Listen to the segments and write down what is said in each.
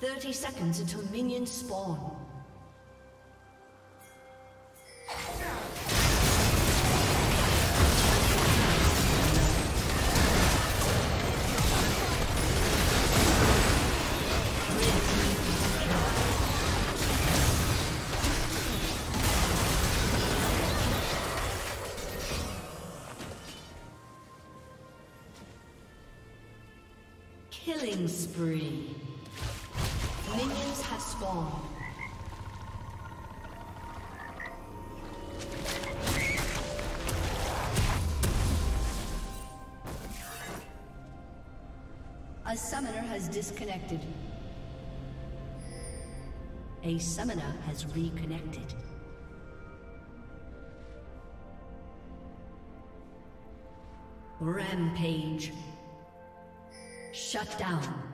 30 seconds until minions spawn. Killing spree. A summoner has disconnected. A summoner has reconnected. Rampage. Shut down.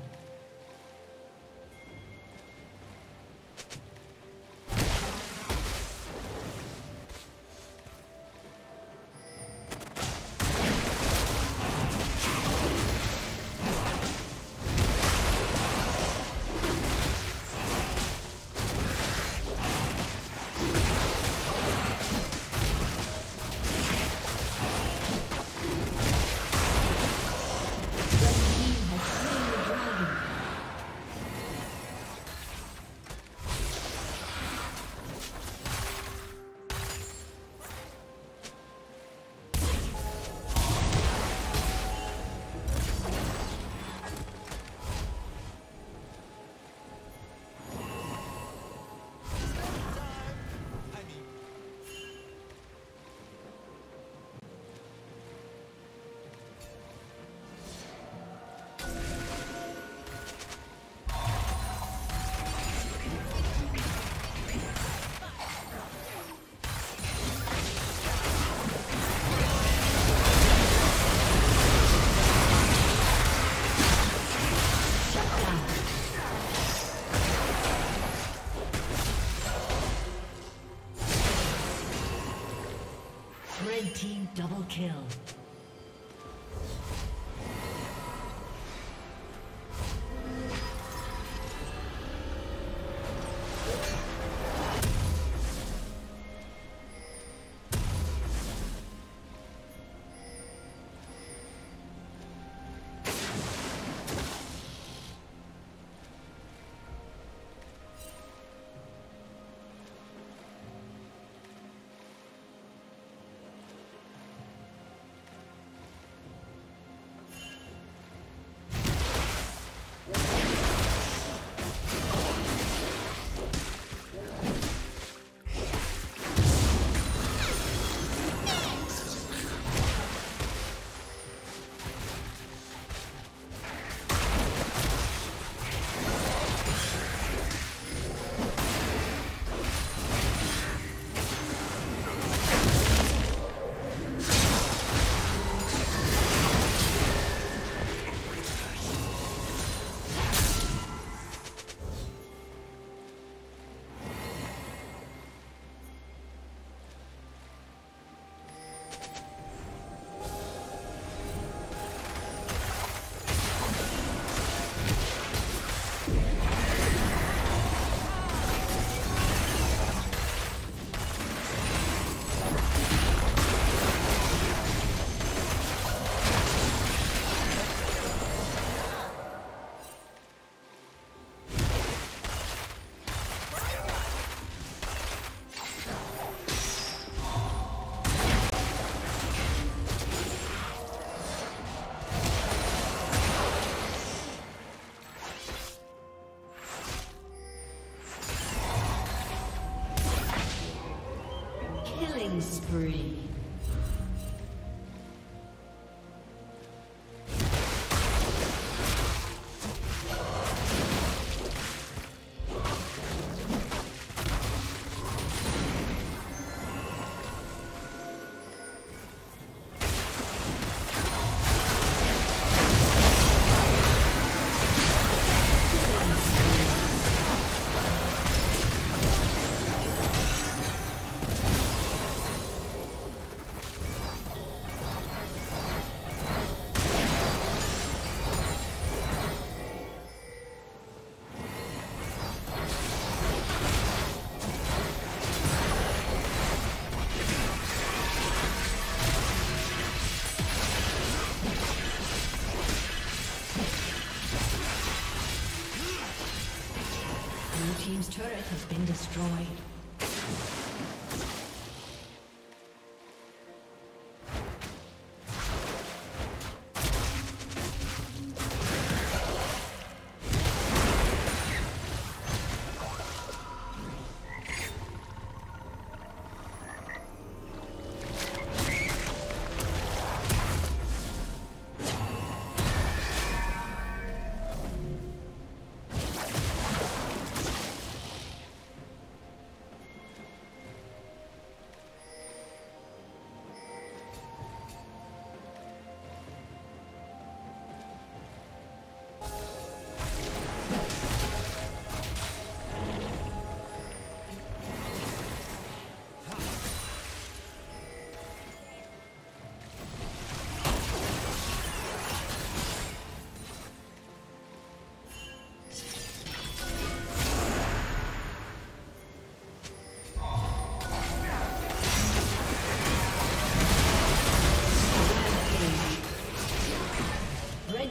Kill. Has been destroyed.